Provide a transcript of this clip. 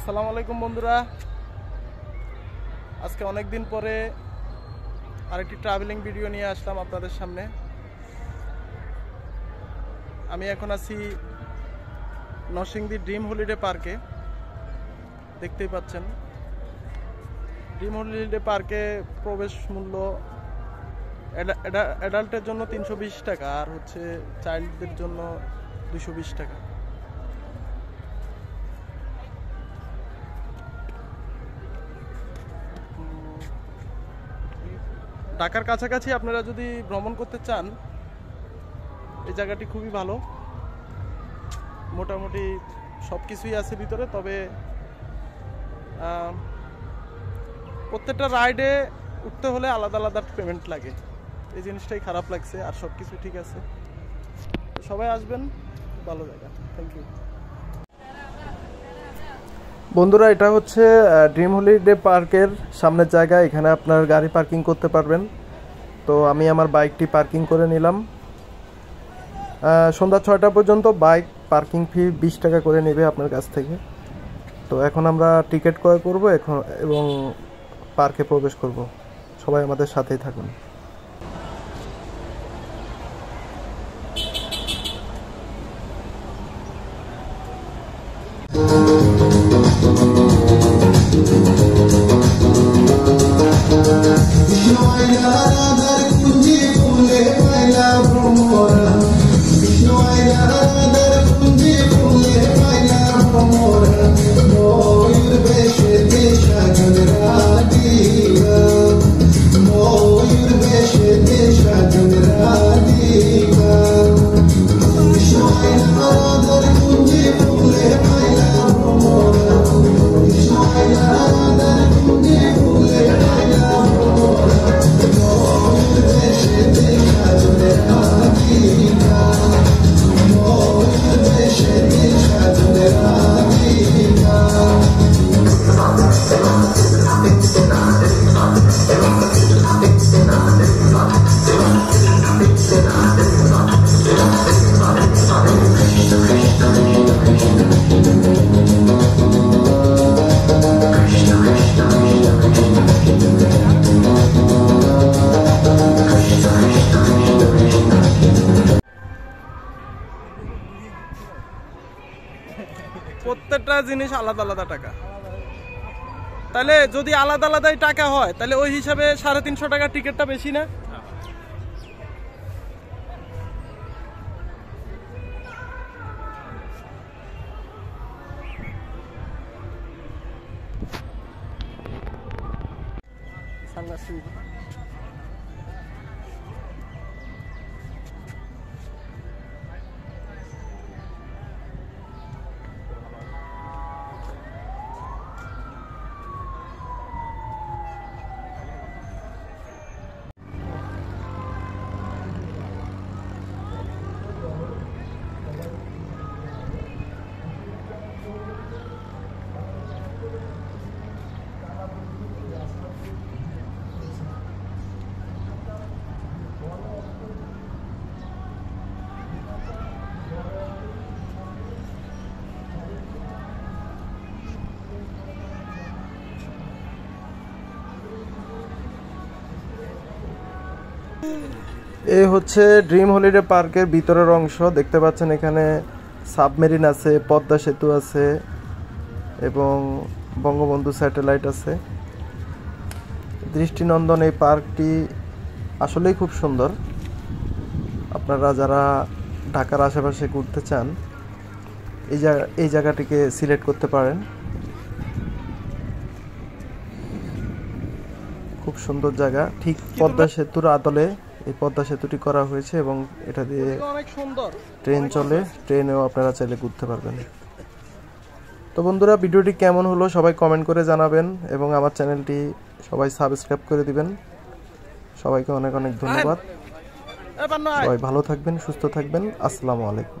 আসসালামু আলাইকুম বন্ধুরা। আজকে অনেক দিন পরে আরেকটি ট্রাভেলিং ভিডিও নিয়ে আসলাম আপনাদের সামনে। আমি এখন আছি নরসিংদী ড্রিম হলিডে পার্কে দেখতেই পাচ্ছেন। ড্রিম হলিডে পার্কে প্রবেশ মূল্য অ্যাডাল্টের জন্য তিনশো বিশ টাকা আর হচ্ছে চাইল্ডদের জন্য দুশো টাকা। ঢাকার কাছাকাছি আপনারা যদি ভ্রমণ করতে চান, এই জায়গাটি খুবই ভালো। মোটামুটি সব কিছুই আছে ভিতরে, তবে প্রত্যেকটা রাইডে উঠতে হলে আলাদা আলাদা পেমেন্ট লাগে। এই জিনিসটাই খারাপ লাগছে, আর সব কিছু ঠিক আছে। সবাই আসবেন, ভালো জায়গা। থ্যাংক ইউ বন্ধুরা, এটা হচ্ছে ড্রিম হলিডে পার্কের সামনের জায়গা। এখানে আপনার গাড়ি পার্কিং করতে পারবেন। তো আমি আমার বাইকটি পার্কিং করে নিলাম। সন্ধ্যা ছয়টা পর্যন্ত বাইক পার্কিং ফি বিশ টাকা করে নেবে আপনার কাছ থেকে। তো এখন আমরা টিকিট ক্রয় করব, এখন এবং পার্কে প্রবেশ করব। সবাই আমাদের সাথেই থাকুন। প্রত্যেকটা জিনিস আলাদা আলাদা টাকা তাহলে যদি আলাদা আলাদাই টাকা হয়, তাহলে ওই হিসাবে সাড়ে তিনশো টাকা টিকিটটা বেশি না সাংঘাতিক। এ হচ্ছে ড্রিম হলিডে পার্কের ভিতরের অংশ। দেখতে পাচ্ছেন এখানে সাবমেরিন আছে, পদ্মা সেতু আছে, এবং বঙ্গবন্ধু স্যাটেলাইট আছে। দৃষ্টিনন্দন এই পার্কটি আসলেই খুব সুন্দর। আপনারা যারা ঢাকার আশেপাশে ঘুরতে চান, এই জায়গা এই জায়গাটিকে সিলেক্ট করতে পারেন। খুব সুন্দর জায়গা। ঠিক পদ্মা সেতুর আদলে এই পদ্মা সেতুটি করা হয়েছে এবং এটা দিয়ে ট্রেন চলে। ট্রেনেও আপনারা চাইলে ঘুরতে পারবেন। তো বন্ধুরা ভিডিওটি কেমন হলো সবাই কমেন্ট করে জানাবেন এবং আমার চ্যানেলটি সবাই সাবস্ক্রাইব করে দিবেন। সবাইকে অনেক অনেক ধন্যবাদ। সবাই ভালো থাকবেন সুস্থ থাকবেন। আসসালামু আলাইকুম।